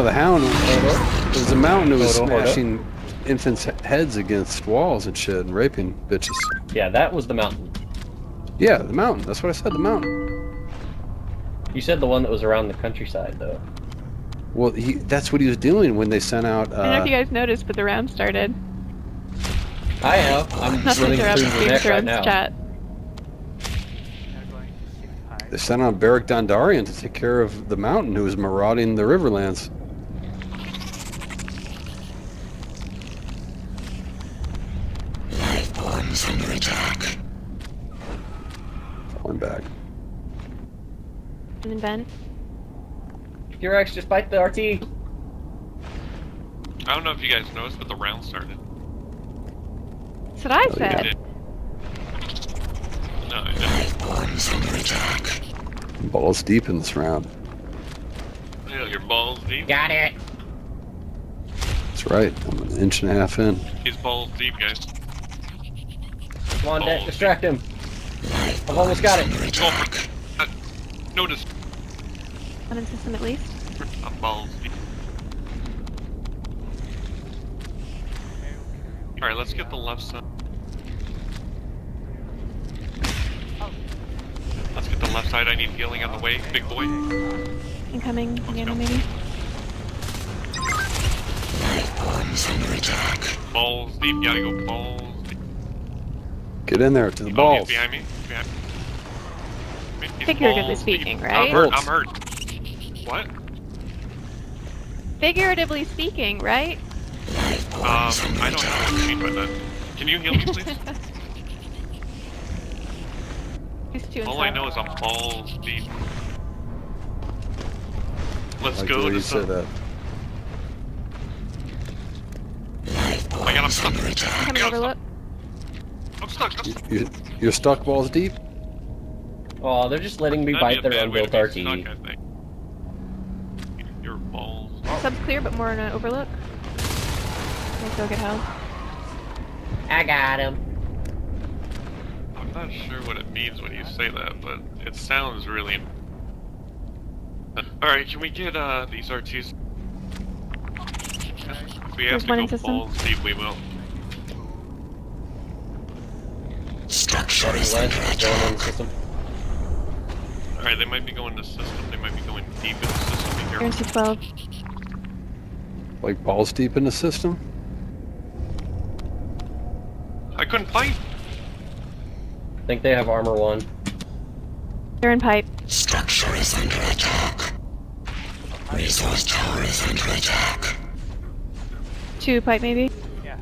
No, the hound was a mountain who was Hold on, hold smashing infants' heads against walls and shit and raping bitches. Yeah, that was the mountain. Yeah, the mountain. That's what I said. The mountain. You said the one that was around the countryside, though. Well, he, that's what he was doing when they sent out. I don't know if Uh, you guys noticed, but the round started. I have. I'm Not to running interrupt through the Game neck right now. chat. they sent out Beric Dondarrion to take care of the mountain who was marauding the Riverlands. Life forms under attack. Falling back. And then Ben. T-Rex, just bite the RT. I don't know if you guys noticed, but the round started. That's what I Oh, said. It- No, it didn't. Life forms under attack. Balls deep in this round. Yeah, your balls deep. Got it. That's right. I'm an inch and a half in. He's balls deep, guys. Come on, Deck, Oh. distract him. I've almost got it. Under attack. Uh, notice, system at least. I'm balls deep. Alright, let's get the left side. Let's get the left side. I need healing on the way, big boy. Incoming. Nano maybe. Life forms under attack. Balls deep, gotta go balls deep. Get in there to the Oh, he's balls. behind me. Behind me. He's Figuratively balls speaking, deep. right? I'm hurt. I'm hurt. What? Figuratively speaking, right? Um, I don't know what you mean by that. Can you heal me, please? Who's two All I know is I'm balls deep. Let's like go to you said some... that. Oh my god, I'm stuck. Incoming I got overlook. I'm stuck. I'm stuck. You, you're stuck balls deep? Oh, they're just letting me That'd be bite a their bad way to unbuilt be RT. stuck, I think. Your balls. Sub's clear, but more on an overlook. Let's go get help. I got him. I'm not sure what it means when you say that, but it sounds really. Alright, can we get uh these R2s? If we have There's one to in go system. balls deep, we will. Structure is Lens under is going in the attack. system. Alright, they might be going to system, they might be going deep in the system. Be You're careful. C12. Like balls deep in the system? I couldn't fight! I think they have armor one. They're in pipe. Structure is under attack. Resource tower is under attack. Two pipe maybe. Yeah.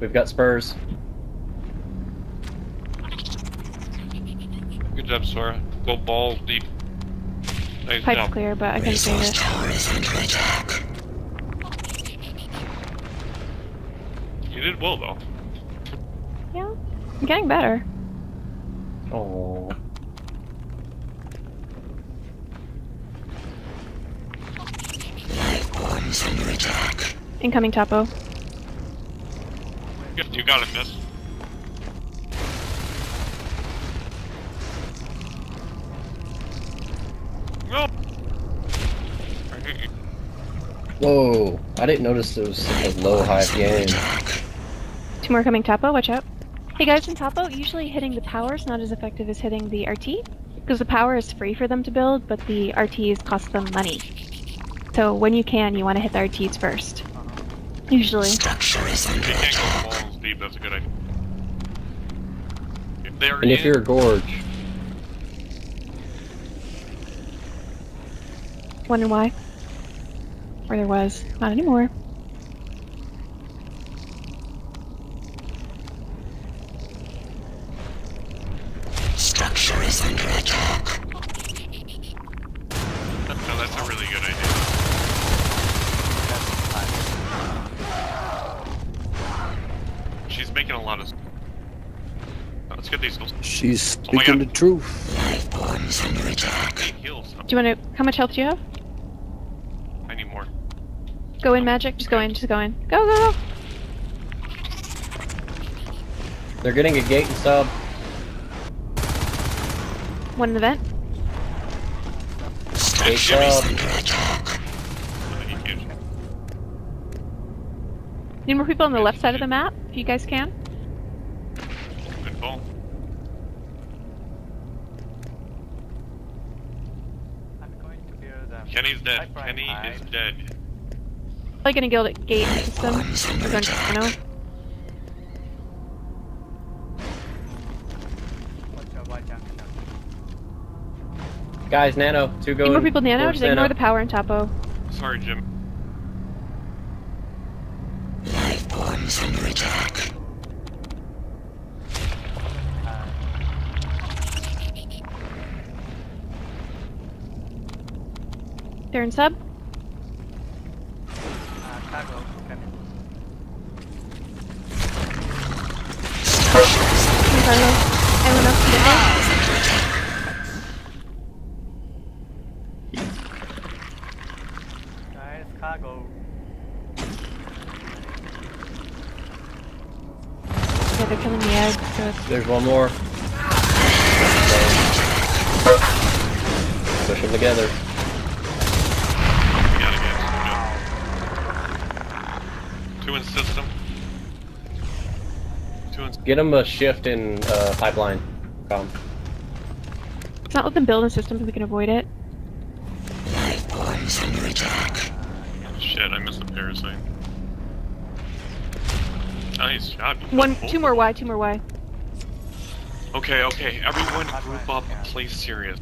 We've got spurs. Good job, Sora. Go balls deep. Nice Pipe's job. clear, but I can save Resource it. tower is under attack. You did well, though. Yeah. I'm getting better. Oh. Life forms under attack. Incoming topo. You- You got it, miss. Whoa. I didn't notice there was such a low high game. Two more coming topo, watch out. Hey guys, in topo, usually hitting the power is not as effective as hitting the RT. Because the power is free for them to build, but the RTs cost them money. So when you can, you want to hit the RTs first. Usually. Structure is under attack. deep, that's a good idea. If And if you're a gorge, Wonder why. Or there was. Not anymore. Structure is under attack. no, that's a really good idea. She's making a lot of. Let's get these heals. She's Oh speaking God. the truth. Life forms under attack. Do you want to. How much health do you have? I need more. Go in, magic. Just go in, just go in. Go, go, go! they're getting a gate and sub. One in the vent. Gates Factories up. under attack. With the heat gauge. Need more people on the left side of the map, if you guys can. Good call. I'm going to build Kenny's dead. Kenny is dead. Probably gonna go to gate system. Bombs under We're going to know. Watch out, watch out. Guys, Nano, two Need going. more people nano, towards just ignore the power and topo. Sorry, Jim. Life forms under attack. They're in sub. There's one more. Push them together. Gotta get. Two in system. Two in. Get them a shift in uh, pipeline. Com. Let's not let them build a system so we can avoid it. Life forms under attack. Shit, I missed the parasite. Nice job. you One, two more Y, two more Y. Okay, okay, everyone group up, play serious.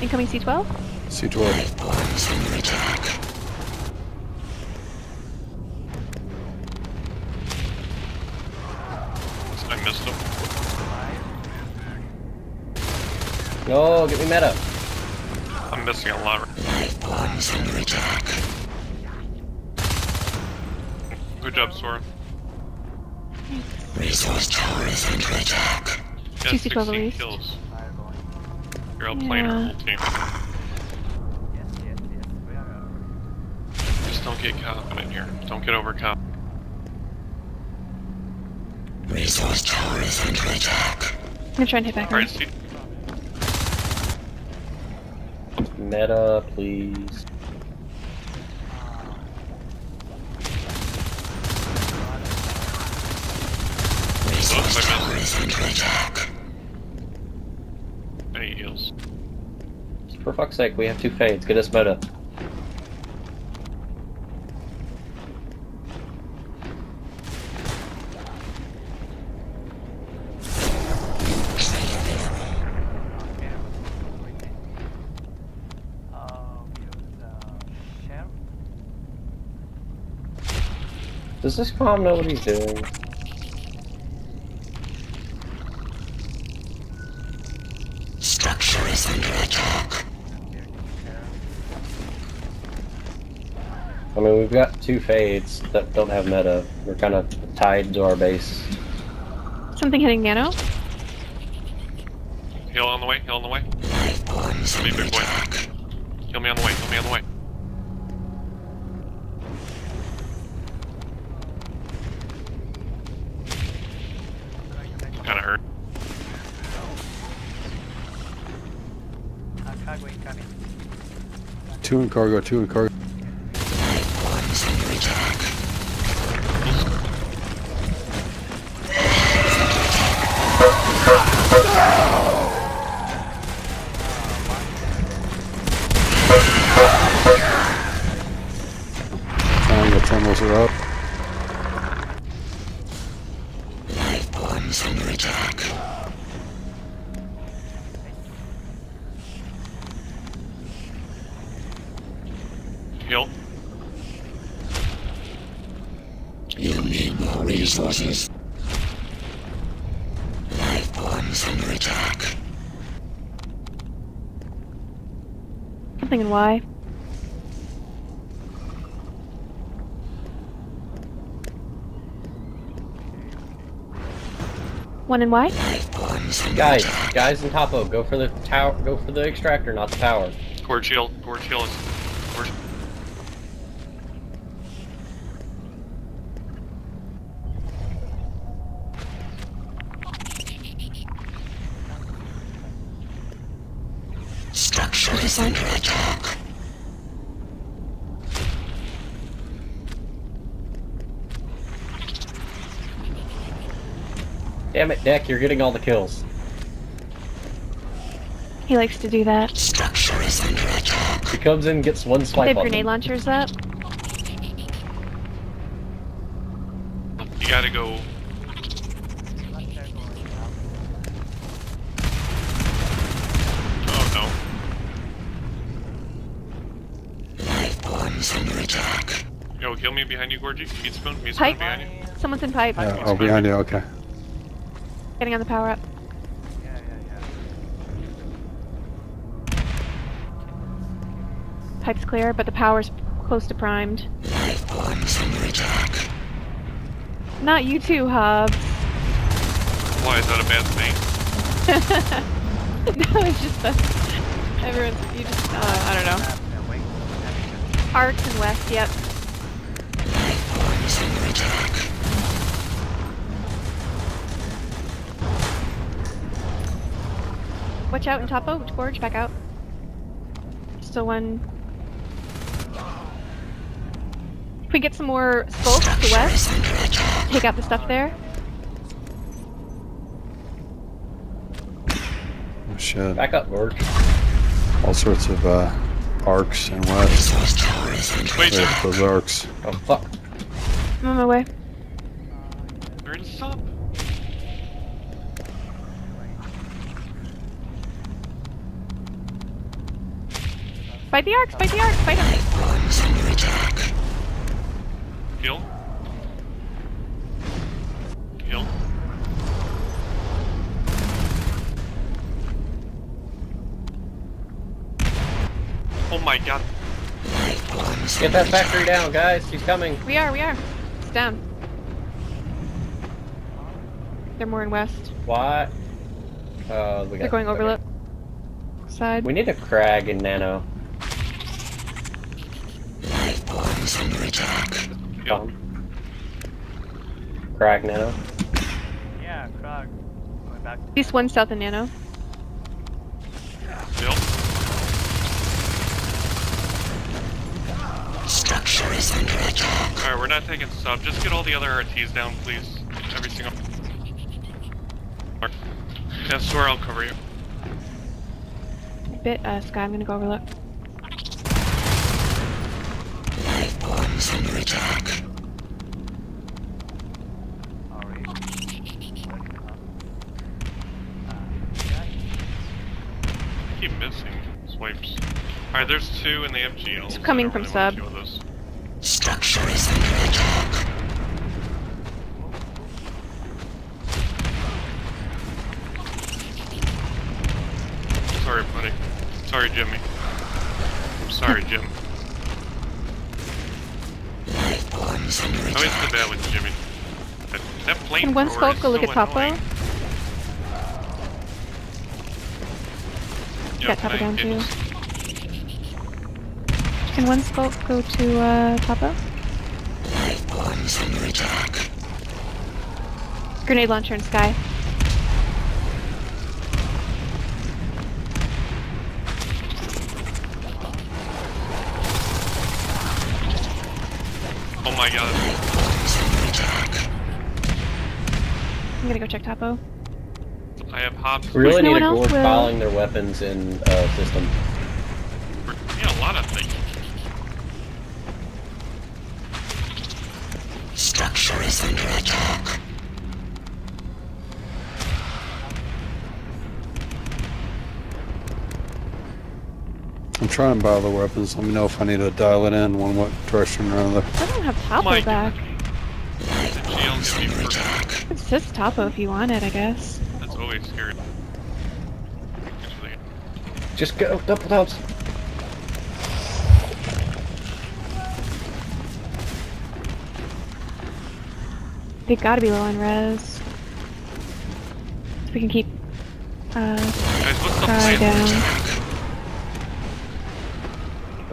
Incoming C12. C12. Bombs under attack. I missed him. No, get me meta. I'm missing a lot. Life forms under attack. Good job, Sora. Resource tower is under attack. Yeah, Two C12 16 kills. You're outplaying our Yeah. whole team. Yes, yes, yes. We are. Just don't get confident here. Don't get overconfident. Resource tower is under attack. I'm gonna try and hit back. Alright, see. Meta, please. Resource Oops, I tower is under attack. Any heals. For fuck's sake, we have two fades. Get us meta. Okay. Okay. Uh, build the shell. Does this com know what he's doing? Structure is under attack. I mean, we've got two fades that don't have meta. We're kind of tied to our base. Something hitting nano. Heal on the way, heal on the way. Life forms under attack. Heal me on the way, heal me on the way. Two in cargo, two in cargo. Life forms under attack. Heal. You need more resources. Life forms under attack. Something in Y. One in Y. Life forms under Guys, attack. guys in topo, go for the tower. Go for the extractor, not the tower. Gorge shield. gorge shield. is. Gorge. Structure is under attack. Damn it, Deck, you're getting all the kills. He likes to do that. Structure is under attack. He comes in, gets one They swipe have on grenade launchers up. You gotta go. Left there going out. Oh Life forms under attack. no. Yo, kill me behind you, Gorgie. Meat spoon. Meat spoon Pipe. behind you. Someone's in pipe. Yeah, oh, behind you. Okay. Getting on the power up. Yeah, yeah, yeah. Pipe's clear, but the power's close to primed. Life forms under attack. Not you too, Hobbs. Why is that a bad thing? no, it's just that everyone's. You just. Uh, I don't know. Left, yeah, wait. Heavy Arcs and west. Yep. Life under attack. Watch out in top Topo. Gorge back out. Still one. If we get some more skulks to Structure west, is under attack. take out the stuff there. Oh, shit. Back up, Gorge. All sorts of uh, arcs and west. Resource tower is under Wait, those arcs. Oh, fuck. I'm on my way. They're in sub. Fight the arcs. Fight the arcs. Fight them. Life forms under attack. Kill. Kill. Oh my god. Life forms Get that factory down, guys. He's coming. We are. We are. It's down. They're more in west. Why? Uh, we got, They're going okay. overlook. Side. We need a crag and nano. Life forms under attack. Kill. Um, crag nano. Yeah, crag. Going back. At least one south of Nano. Kill. Structure is under attack. Alright, we're not taking sub. Just get all the other RTs down, please. Every single. Yeah, Sora, I'll cover you. Bit uh, Sky. I'm gonna go overlook. Life forms under attack. Already. Ready to come. Yeah. I keep missing swipes. Alright, there's two in the FGLs. It's coming I from really wanna sub. Deal with those. Structure is under attack. Sorry, buddy. Sorry, Jimmy. I'm sorry, Jim. Life forms under I always feel attack. bad with Jimmy. That, that plane Can one thrower skulk go look so at Topo? annoying. Got Yep, down too. It's- Can one skulk go to uh, Topo? Life forms under attack. Grenade launcher in Sky. Oh my god. Forms under attack. I'm gonna go check Topo. I have hops. We really no need one a else Gorge filing their weapons in uh, system. I'm trying to buy the weapons. Let me know if I need to dial it in one what direction or another. I don't have Topo my back. The Life GL forms can be under first. attack. It's just Topo if you want it, I guess. That's always scary. Actually, Just go double doubs. They've got to be low on res. We can keep. Uh, guys, what's the Try plan? down.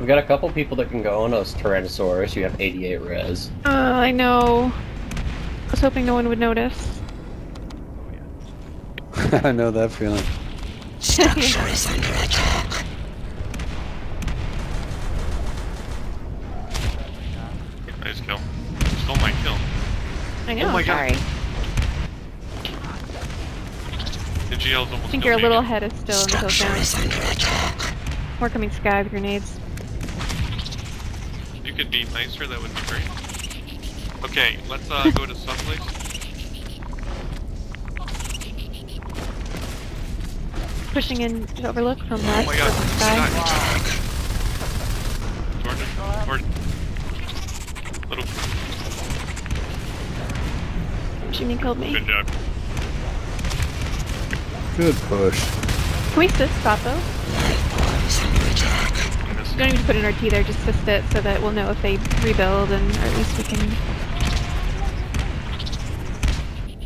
We've got a couple people that can go on those Tyrannosaurus. You have 88 res. Uh, I know. I was hoping no one would notice. I know that feeling. Structure is under attack. Nice kill. Stole my kill. I oh know, oh my sorry. God. The GL's almost I think you're a little ahead of still. Structure is under attack. We're coming sky with grenades. If you could be nicer, that would be great. Okay, let's uh, go to someplace. Pushing in to overlook from Oh left my god, towards the sky. Sky. Jordan, Jordan. Little, Jimmy killed me. good job. Good push. Can we assist Sapo? I We don't need to put an RT there, just assist it so that we'll know if they rebuild and or at least we can.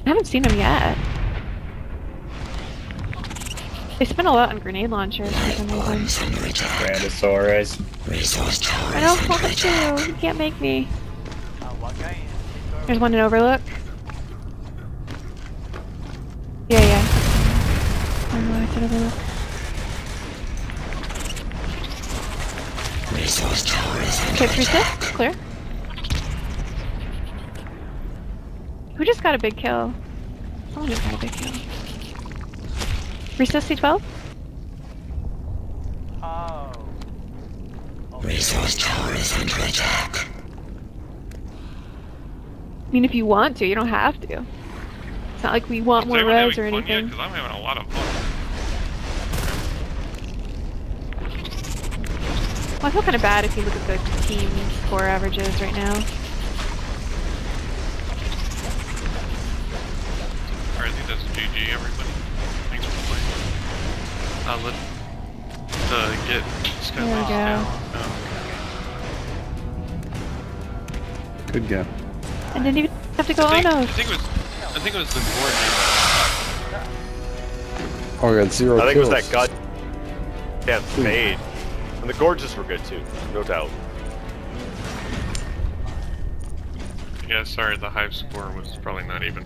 I haven't seen them yet. They spent a lot on grenade launchers for some reason. Is under attack. Brachiosaurus. Resource tower I don't want to. You can't make me. One guy in. There's one in overlook. Yeah, yeah. Oh no, I said overlook. Okay, it's attack. resist. Clear. Who just got a big kill? Someone just got a big kill. Resist C12? Oh. Resource tower is under attack. I mean, if you want to, you don't have to. It's not like we want more anyone res or having fun yet? anything. Because I'm having a lot of fun. Well, I feel kind of bad if you look at the team score averages right now. Alright, I think that's GG, everybody. Thanks for playing. Uh, let, uh, get There we Skylace go. down. Um, Good gap. And didn't even have to go I, think, on I think it was, I think it was the Gordon. Oh, we got zero I think it was that god damn fade. And the gorges were good too, no doubt. Yeah, sorry, the hive score was probably not even.